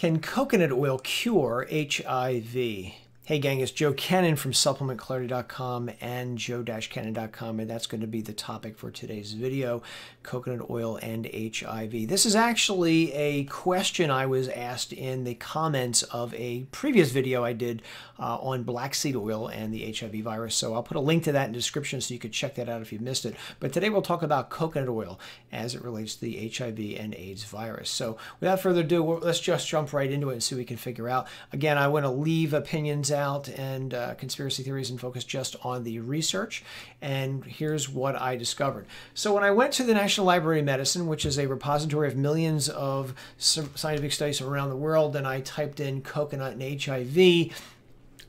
Can coconut oil cure HIV? Hey gang, it's Joe Cannon from supplementclarity.com and joe-cannon.com and that's going to be the topic for today's video, coconut oil and HIV. This is actually a question I was asked in the comments of a previous video I did uh, on black seed oil and the HIV virus. So I'll put a link to that in the description so you could check that out if you missed it. But today we'll talk about coconut oil as it relates to the HIV and AIDS virus. So without further ado, let's just jump right into it and see what we can figure out. Again, I want to leave opinions out and uh, conspiracy theories and focus just on the research. And here's what I discovered. So when I went to the National Library of Medicine, which is a repository of millions of scientific studies around the world, and I typed in coconut and HIV,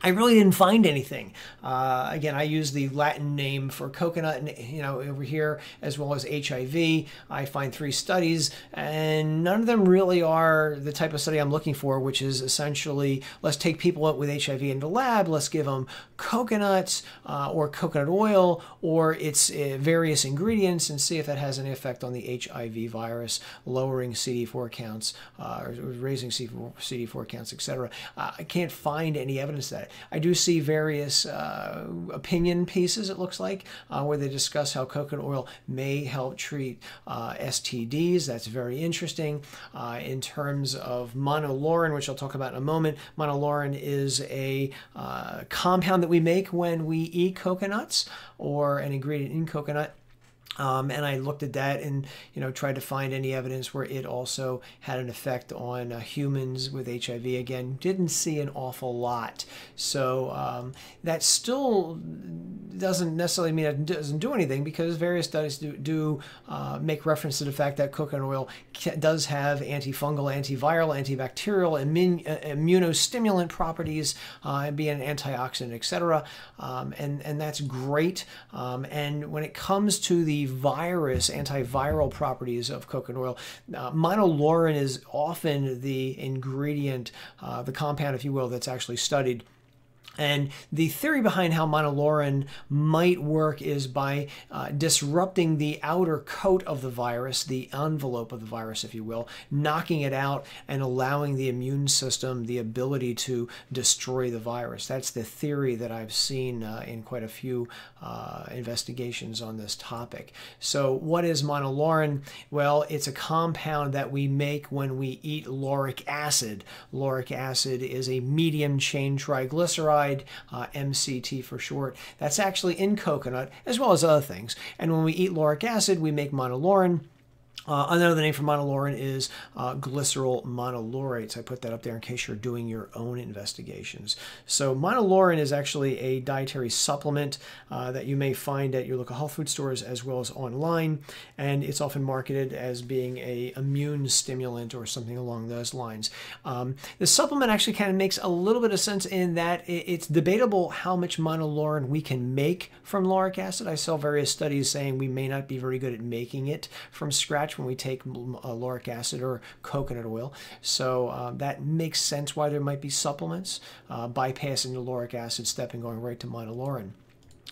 I really didn't find anything. Uh, again, I use the Latin name for coconut, you know, over here as well as HIV. I find three studies, and none of them really are the type of study I'm looking for, which is essentially let's take people with HIV into the lab, let's give them coconuts uh, or coconut oil or its uh, various ingredients, and see if that has any effect on the HIV virus, lowering CD4 counts uh, or raising CD4 counts, etc. Uh, I can't find any evidence that. I do see various uh, opinion pieces, it looks like, uh, where they discuss how coconut oil may help treat uh, STDs. That's very interesting. Uh, in terms of monolaurin, which I'll talk about in a moment, monolaurin is a uh, compound that we make when we eat coconuts or an ingredient in coconut. Um, and I looked at that and you know tried to find any evidence where it also had an effect on uh, humans with HIV. Again, didn't see an awful lot. So um, that still doesn't necessarily mean it doesn't do anything because various studies do, do uh, make reference to the fact that coconut oil does have antifungal, antiviral, antibacterial, immun uh, immunostimulant properties, uh, be an antioxidant, etc. Um, and and that's great. Um, and when it comes to the virus, antiviral properties of coconut oil. Uh, monolaurin is often the ingredient, uh, the compound, if you will, that's actually studied and the theory behind how monolaurin might work is by uh, disrupting the outer coat of the virus, the envelope of the virus, if you will, knocking it out and allowing the immune system the ability to destroy the virus. That's the theory that I've seen uh, in quite a few uh, investigations on this topic. So, what is monolaurin? Well, it's a compound that we make when we eat lauric acid. Lauric acid is a medium chain triglyceride uh, MCT for short. That's actually in coconut as well as other things. And when we eat lauric acid, we make monolaurin. Uh, another name for monolaurin is uh, glycerol monolaurates. I put that up there in case you're doing your own investigations. So monolaurin is actually a dietary supplement uh, that you may find at your local health food stores as well as online, and it's often marketed as being a immune stimulant or something along those lines. Um, the supplement actually kind of makes a little bit of sense in that it's debatable how much monolaurin we can make from lauric acid. I saw various studies saying we may not be very good at making it from scratch when we take uh, lauric acid or coconut oil. So uh, that makes sense why there might be supplements uh, bypassing the lauric acid step and going right to monolaurin.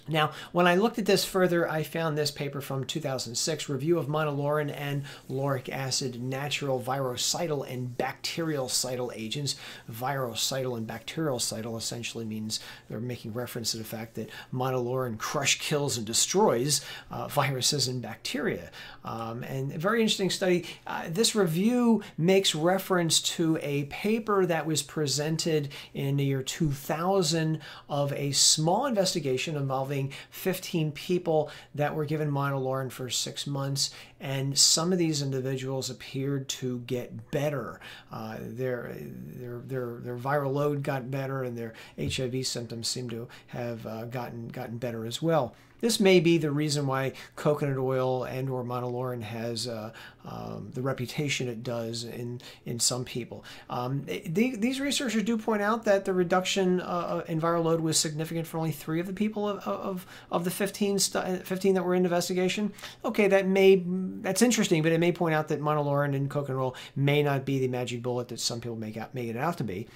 Now, when I looked at this further, I found this paper from 2006, Review of Monolaurin and Lauric Acid Natural Virucidal and Bactericidal Agents. Virucidal and bactericidal essentially means they're making reference to the fact that monolaurin crush, kills, and destroys uh, viruses and bacteria. Um, and a very interesting study. Uh, this review makes reference to a paper that was presented in the year 2000 of a small investigation involving involving 15 people that were given monolaurin for six months, and some of these individuals appeared to get better. Uh, their, their, their, their viral load got better, and their HIV symptoms seem to have uh, gotten, gotten better as well. This may be the reason why coconut oil and or monolaurin has uh, um, the reputation it does in, in some people. Um, they, these researchers do point out that the reduction uh, uh in viral load was significant for only three of the people of, of, of the 15, 15 that were in investigation. Okay, that may that's interesting, but it may point out that monolaurin and coconut oil may not be the magic bullet that some people make, out, make it out to be.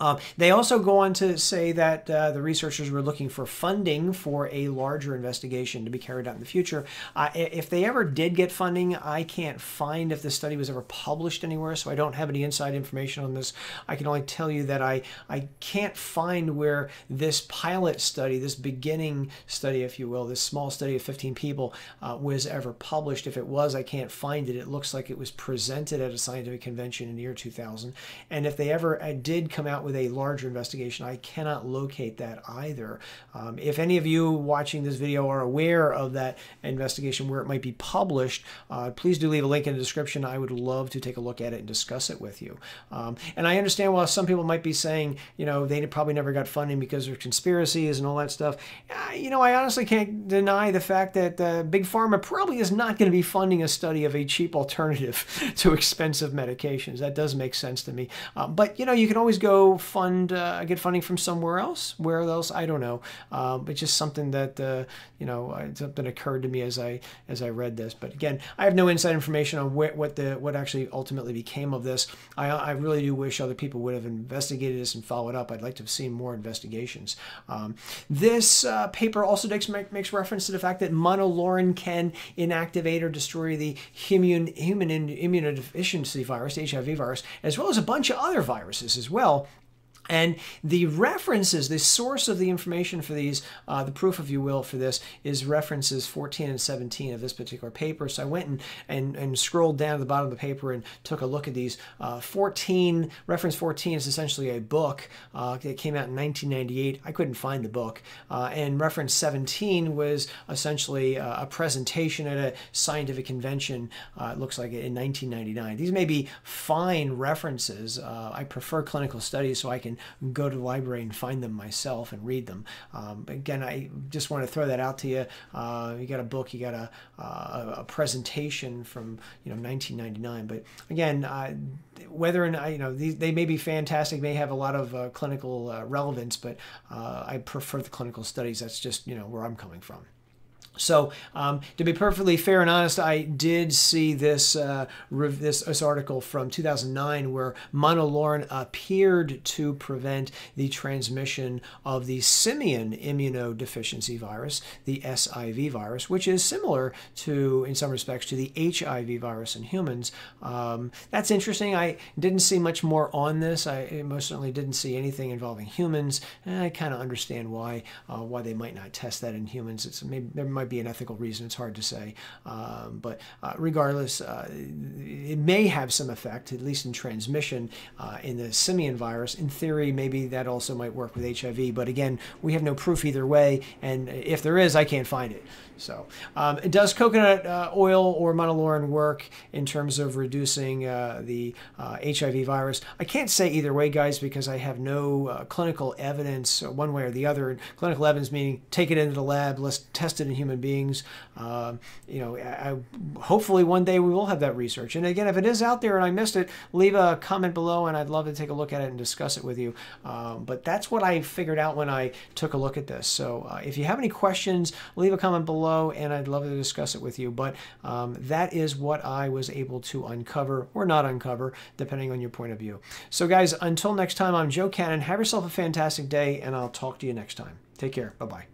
Um, they also go on to say that uh, the researchers were looking for funding for a larger investigation to be carried out in the future. Uh, if they ever did get funding, I can't find if the study was ever published anywhere, so I don't have any inside information on this. I can only tell you that I, I can't find where this pilot study, this beginning study, if you will, this small study of 15 people, uh, was ever published. If it was, I can't find it. It looks like it was presented at a scientific convention in the year 2000. And if they ever uh, did come out with a larger investigation. I cannot locate that either. Um, if any of you watching this video are aware of that investigation where it might be published, uh, please do leave a link in the description. I would love to take a look at it and discuss it with you. Um, and I understand why some people might be saying, you know, they probably never got funding because of conspiracies and all that stuff. Uh, you know, I honestly can't deny the fact that uh, Big Pharma probably is not going to be funding a study of a cheap alternative to expensive medications. That does make sense to me. Uh, but, you know, you can always go fund uh, get funding from somewhere else. Where else? I don't know. Um, but just something that uh, you know something occurred to me as I as I read this. But again, I have no inside information on what, what the what actually ultimately became of this. I, I really do wish other people would have investigated this and followed up. I'd like to have seen more investigations. Um, this uh, paper also makes, makes reference to the fact that monolaurin can inactivate or destroy the human human immunodeficiency virus, HIV virus, as well as a bunch of other viruses as well. And the references, the source of the information for these, uh, the proof, if you will, for this is references 14 and 17 of this particular paper. So I went and, and, and scrolled down to the bottom of the paper and took a look at these. Uh, 14, reference 14 is essentially a book uh, that came out in 1998. I couldn't find the book. Uh, and reference 17 was essentially uh, a presentation at a scientific convention, uh, it looks like in 1999. These may be fine references. I prefer clinical studies so I can can go to the library and find them myself and read them. Um, again, I just want to throw that out to you. Uh, you got a book, you got a, uh, a presentation from you know 1999. But again, uh, whether or not you know these, they may be fantastic, may have a lot of uh, clinical uh, relevance, but I prefer the clinical studies. That's just you know where I'm coming from. So, um, to be perfectly fair and honest, I did see this, uh, this, this article from 2009 where monolaurin appeared to prevent the transmission of the simian immunodeficiency virus, the SIV virus, which is similar to, in some respects, to the HIV virus in humans. Um, that's interesting. I didn't see much more on this. I most certainly didn't see anything involving humans. And I kind of understand why uh, why they might not test that in humans. It's maybe there might be an ethical reason. It's hard to say. Um, but uh, regardless, uh, it may have some effect, at least in transmission, uh, in the simian virus. In theory, maybe that also might work with HIV. But again, we have no proof either way. And if there is, I can't find it. So, um, does coconut uh, oil or monolaurin work in terms of reducing uh, the HIV virus? I can't say either way, guys, because I have no clinical evidence one way or the other. Clinical evidence meaning take it into the lab, let's test it in human beings. Uh, you know, I, hopefully one day we will have that research. And again, if it is out there and I missed it, leave a comment below and I'd love to take a look at it and discuss it with you. Um, but that's what I figured out when I took a look at this. So uh, if you have any questions, leave a comment below and I'd love to discuss it with you. But um, that is what I was able to uncover or not uncover, depending on your point of view. So guys, until next time, I'm Joe Cannon. Have yourself a fantastic day and I'll talk to you next time. Take care. Bye-bye.